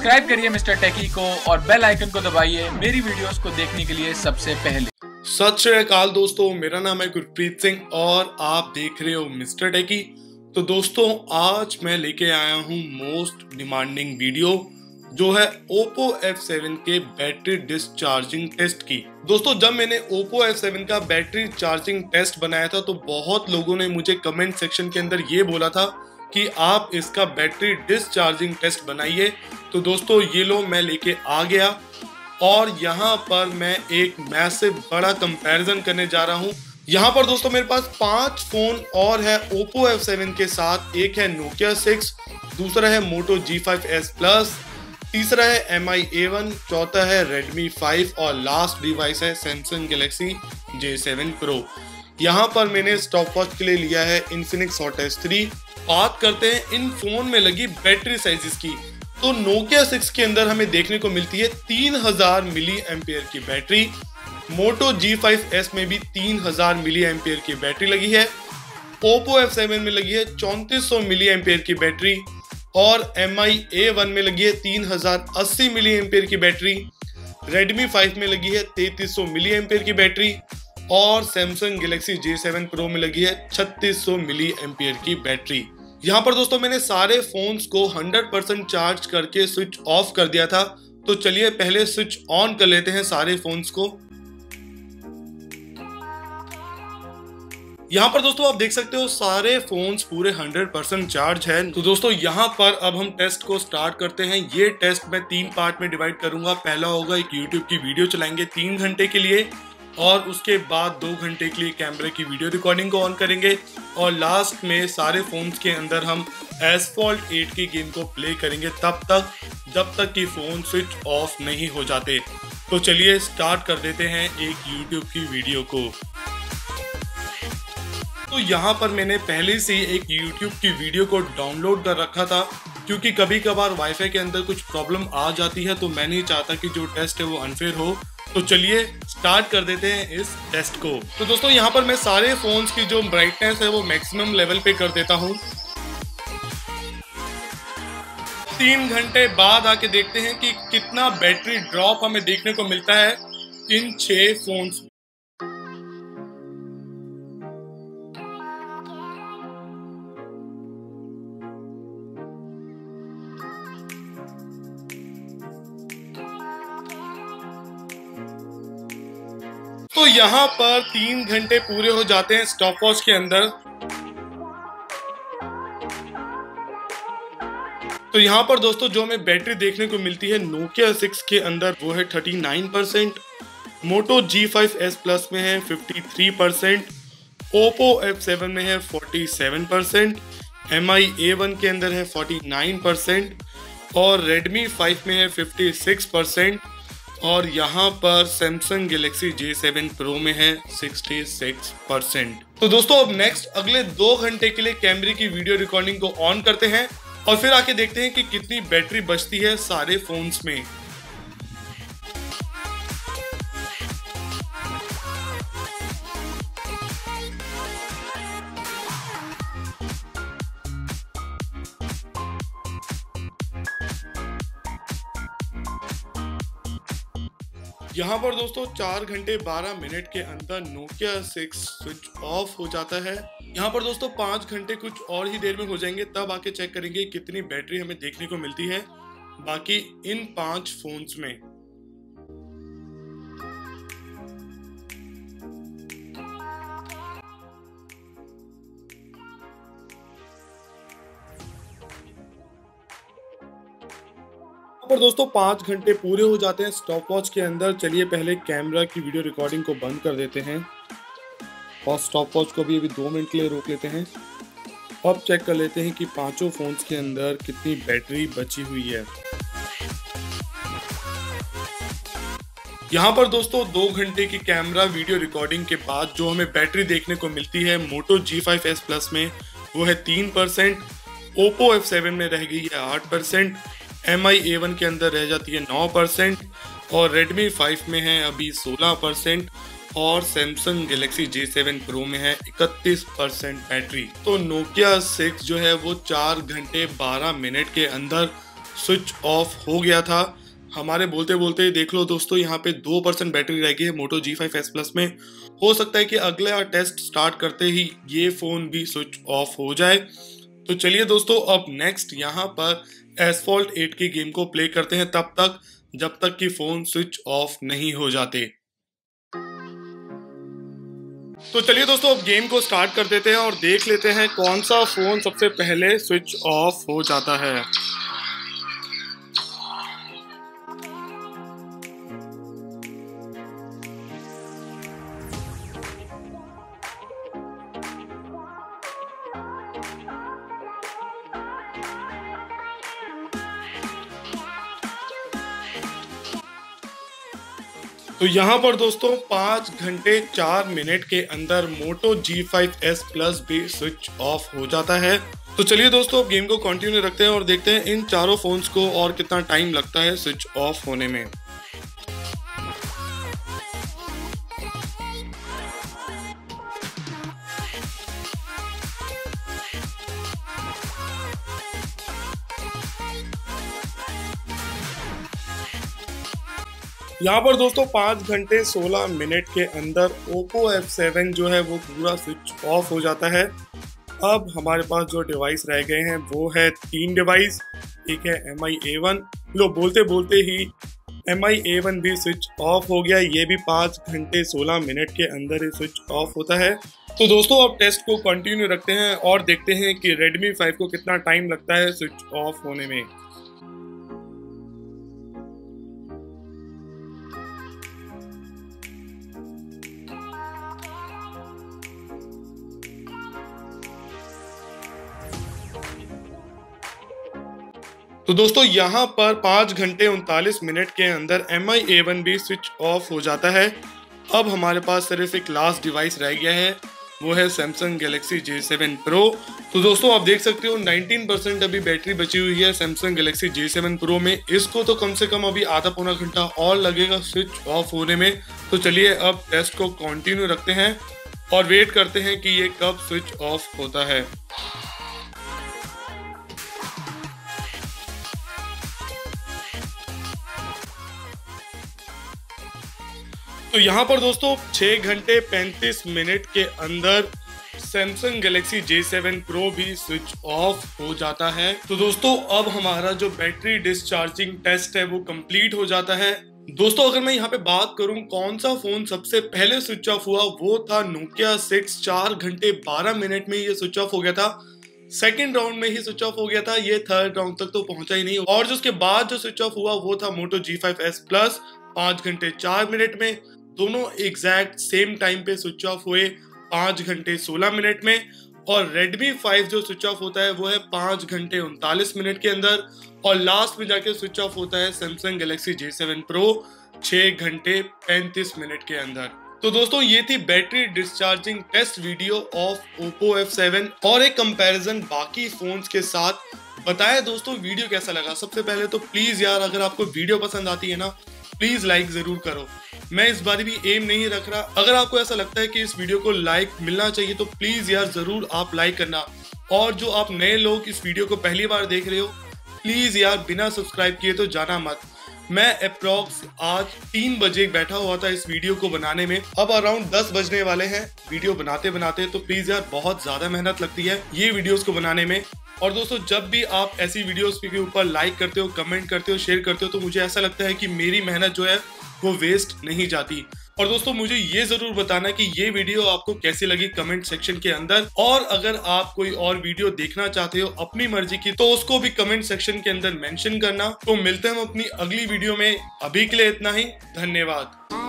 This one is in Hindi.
सब्सक्राइब करिए मिस्टर टेकी को और बेल आइकन को दबाइए मेरी वीडियोस को देखने के लिए सबसे पहले। सत श्री अकाल दोस्तों, मेरा नाम है गुरप्रीत सिंह और आप देख रहे हो मिस्टर टेकी। तो दोस्तों, आज मैं लेके आया हूँ मोस्ट डिमांडिंग वीडियो, जो है Oppo F7 के बैटरी डिस्चार्जिंग टेस्ट की। दोस्तों, जब मैंने Oppo F7 का बैटरी चार्जिंग टेस्ट बनाया था तो बहुत लोगों ने मुझे कमेंट सेक्शन के अंदर ये बोला था कि आप इसका बैटरी डिस्चार्जिंग टेस्ट बनाइए। तो दोस्तों, ये लो मैं लेके आ गया और यहाँ पर मैं एक मैसिव बड़ा कंपैरिजन करने जा रहा हूँ। यहाँ पर दोस्तों मेरे पास पाँच फ़ोन और है Oppo F7 के साथ। एक है नोकिया 6 दूसरा है Moto G5s प्लस तीसरा है एम आई ए वन चौथा है रेडमी 5 और लास्ट डिवाइस है Samsung Galaxy J7 Pro यहाँ पर मैंने स्टॉप वॉच के लिए लिया है Infinix Hot S3 बात करते हैं इन फ़ोन में लगी बैटरी साइजेस की। तो Nokia 6 के अंदर हमें देखने को मिलती है 3000 मिली एम्पियर की battery. Moto G five S में भी 3000 मिली एम्पियर की बैटरी लगी है। ओप्पो एफ़ सेवन में लगी है 3400 मिली एम्पियर की बैटरी। और एम आई ए वन में लगी है तीन हज़ार अस्सी मिली एम्पेयर की बैटरी। रेडमी फाइव में लगी है तैतीस सौ मिली एम्पेयर की बैटरी। और Samsung Galaxy J7 Pro में लगी है 3600 मिली एम्पेयर की बैटरी। यहाँ पर दोस्तों मैंने सारे फोन्स को 100% चार्ज करके स्विच ऑफ़ कर दिया था। तो चलिए पहले स्विच ऑन कर लेते हैं सारे फोन्स को। यहाँ पर दोस्तों आप देख सकते हो सारे फोन्स पूरे 100% चार्ज है। तो दोस्तों यहाँ पर अब हम टेस्ट को स्टार्ट करते हैं। ये टेस्ट मैं तीन पार्ट में डिवाइड करूँगा। पहला होगा एक यूट्यूब की वीडियो चलाएँगे तीन घंटे के लिए। और उसके बाद दो घंटे के लिए कैमरे की वीडियो रिकॉर्डिंग को ऑन करेंगे। और लास्ट में सारे फोन्स के अंदर हम एसफॉल्ट 8 की गेम को प्ले करेंगे तब तक, जब तक कि फ़ोन स्विच ऑफ़ नहीं हो जाते। तो चलिए स्टार्ट कर देते हैं एक यूट्यूब की वीडियो को। तो यहाँ पर मैंने पहले से एक यूट्यूब की वीडियो को डाउनलोड कर रखा था, क्योंकि कभी कभार वाईफाई के अंदर कुछ प्रॉब्लम आ जाती है तो मैं नहीं चाहता कि जो टेस्ट है वो अनफेयर हो। तो चलिए स्टार्ट कर देते हैं इस टेस्ट को। तो दोस्तों, यहाँ पर मैं सारे फ़ोन की जो ब्राइटनेस है, वो मैक्सिमम लेवल पे कर देता हूँ। तीन घंटे बाद आके देखते हैं कि कितना बैटरी ड्रॉप हमें देखने को मिलता है इन छह फोन्स तो यहाँ पर तीन घंटे पूरे हो जाते हैं स्टॉप वॉच के अंदर। तो यहाँ पर दोस्तों जो हमें बैटरी देखने को मिलती है नोकिया 6 के अंदर, वो है 39 परसेंट मोटो G5s प्लस में है 53 परसेंट ओप्पो F7 में है 47 percent M I A one के अंदर है 49 परसेंट और रेडमी 5 में है 56 परसेंट और यहाँ पर सैमसंग गैलेक्सी J7 प्रो में है 66 परसेंट तो दोस्तों, अब नेक्स्ट अगले दो घंटे के लिए कैमरे की वीडियो रिकॉर्डिंग को ऑन करते हैं और फिर आके देखते हैं कि कितनी बैटरी बचती है सारे फोन्स में। यहाँ पर दोस्तों चार घंटे बारह मिनट के अंदर नोकिया सिक्स स्विच ऑफ़ हो जाता है। यहाँ पर दोस्तों पाँच घंटे कुछ और ही देर में हो जाएँगे, तब आके चेक करेंगे कितनी बैटरी हमें देखने को मिलती है। बाकी इन पाँच फोन्स में पर दोस्तों पाँच घंटे पूरे हो जाते हैं स्टॉप वॉच के अंदर। चलिए पहले कैमरा की वीडियो रिकॉर्डिंग को बंद कर देते हैं और स्टॉप वॉच को भी अभी दो मिनट के लिए रोक लेते हैं। अब चेक कर लेते हैं कि पाँचों फोन्स के अंदर कितनी बैटरी बची हुई है। यहाँ पर दोस्तों दो घंटे की कैमरा वीडियो रिकॉर्डिंग के बाद जो हमें बैटरी देखने को मिलती है Moto G five S plus में, वो है तीन परसेंट ओप्पो एफ़ सेवन में रह गई है आठ percent M I A one के अंदर रह जाती है नौ परसेंट और Redmi 5 में है अभी सोलह परसेंट और Samsung Galaxy J7 Pro में है 31 परसेंट बैटरी। तो Nokia 6 जो है वो चार घंटे 12 मिनट के अंदर स्विच ऑफ़ हो गया था। हमारे बोलते बोलते देख लो दोस्तों, यहाँ पे दो परसेंट बैटरी रह गई है Moto G five S plus में। हो सकता है कि अगला टेस्ट स्टार्ट करते ही ये फ़ोन भी स्विच ऑफ़ हो जाए। तो चलिए दोस्तों, अब नेक्स्ट यहाँ पर एसफॉल्ट 8 की गेम को प्ले करते हैं तब तक, जब तक कि फ़ोन स्विच ऑफ़ नहीं हो जाते। तो चलिए दोस्तों, अब गेम को स्टार्ट कर देते हैं और देख लेते हैं कौन सा फ़ोन सबसे पहले स्विच ऑफ़ हो जाता है। तो यहाँ पर दोस्तों, पाँच घंटे चार मिनट के अंदर Moto G five S plus भी स्विच ऑफ़ हो जाता है। तो चलिए दोस्तों गेम को कंटिन्यू रखते हैं और देखते हैं इन चारों फोन्स को और कितना टाइम लगता है स्विच ऑफ़ होने में। यहाँ पर दोस्तों पाँच घंटे सोलह मिनट के अंदर Oppo F7 जो है वो पूरा स्विच ऑफ़ हो जाता है। अब हमारे पास जो डिवाइस रह गए हैं वो है तीन डिवाइस, एक है एम आई ए वन। लो बोलते बोलते ही एम आई ए वन भी स्विच ऑफ़ हो गया, ये भी पाँच घंटे सोलह मिनट के अंदर ही स्विच ऑफ़ होता है। तो दोस्तों अब टेस्ट को कंटिन्यू रखते हैं और देखते हैं कि Redmi 5 को कितना टाइम लगता है स्विच ऑफ़ होने में। तो दोस्तों, यहाँ पर पाँच घंटे उनतालीस मिनट के अंदर एम आई ए वन भी स्विच ऑफ़ हो जाता है। अब हमारे पास सिर्फ़ एक लास्ट डिवाइस रह गया है, वो है सैमसंग गैलेक्सी J7 Pro तो दोस्तों, आप देख सकते हो 19 परसेंट अभी बैटरी बची हुई है सैमसंग गैलेक्सी J7 Pro में। इसको तो कम से कम अभी आधा पौना घंटा और लगेगा स्विच ऑफ़ होने में। तो चलिए, अब टेस्ट को कंटिन्यू रखते हैं और वेट करते हैं कि ये कब स्विच ऑफ़ होता है। तो यहाँ पर दोस्तों, छह घंटे पैंतीस मिनट के अंदर सैमसंग गैलेक्सी J7 Pro भी स्विच ऑफ़ हो जाता है। तो दोस्तों, अब हमारा जो बैटरी डिस्चार्जिंग टेस्ट है, वो कंप्लीट हो जाता है। दोस्तों, अगर मैं यहाँ पे बात करूँ, कौन सा फ़ोन सबसे पहले स्विच ऑफ़ हुआ, वो था नोकिया सिक्स चार घंटे बारह मिनट में ये स्विच ऑफ़ हो गया था। सेकेंड राउंड में ही स्विच ऑफ़ हो गया था, ये थर्ड राउंड तक तो पहुँचा ही नहीं। और जो उसके बाद जो स्विच ऑफ़ हुआ, वो था Moto G five S plus पाँच घंटे चार मिनट में। दोनों एग्जैक्ट सेम टाइम पे स्विच ऑफ़ हुए पाँच घंटे सोलह मिनट में और Redmi 5 जो स्विच ऑफ़ होता है वो है पाँच घंटे उनतालीस मिनट के अंदर और लास्ट में जाके स्विच ऑफ़ होता है सैमसंग गैलेक्सी J7 Pro छह घंटे पैंतीस मिनट के अंदर। तो दोस्तों, ये थी battery discharging test video of Oppo F7 और एक कंपैरिजन बाकी फोन्स के साथ। बताया दोस्तों वीडियो कैसा लगा? सबसे पहले तो प्लीज़ यार, अगर आपको वीडियो पसंद आती है ना प्लीज़ लाइक ज़रूर करो। मैं इस बारे भी एम नहीं रख रहा। अगर आपको ऐसा लगता है कि इस वीडियो को लाइक मिलना चाहिए तो प्लीज़ यार ज़रूर आप लाइक करना। और जो आप नए लोग इस वीडियो को पहली बार देख रहे हो प्लीज़ यार बिना सब्सक्राइब किए तो जाना मत। मैं अप्रोक्स आज तीन बजे बैठा हुआ था इस वीडियो को बनाने में। अब अराउंड दस बजने वाले हैं वीडियो बनाते बनाते तो प्लीज़ यार बहुत ज़्यादा मेहनत लगती है ये वीडियोस को बनाने में। और दोस्तों, जब भी आप ऐसी वीडियोस के ऊपर लाइक करते हो कमेंट करते हो शेयर करते हो तो मुझे ऐसा लगता है कि मेरी मेहनत जो है वो वेस्ट नहीं जाती। और दोस्तों, मुझे ये ज़रूर बताना कि ये वीडियो आपको कैसी लगी कमेंट सेक्शन के अंदर। और अगर आप कोई और वीडियो देखना चाहते हो अपनी मर्ज़ी की तो उसको भी कमेंट सेक्शन के अंदर मेंशन करना। तो मिलते हैं हम अपनी अगली वीडियो में। अभी के लिए इतना ही। धन्यवाद।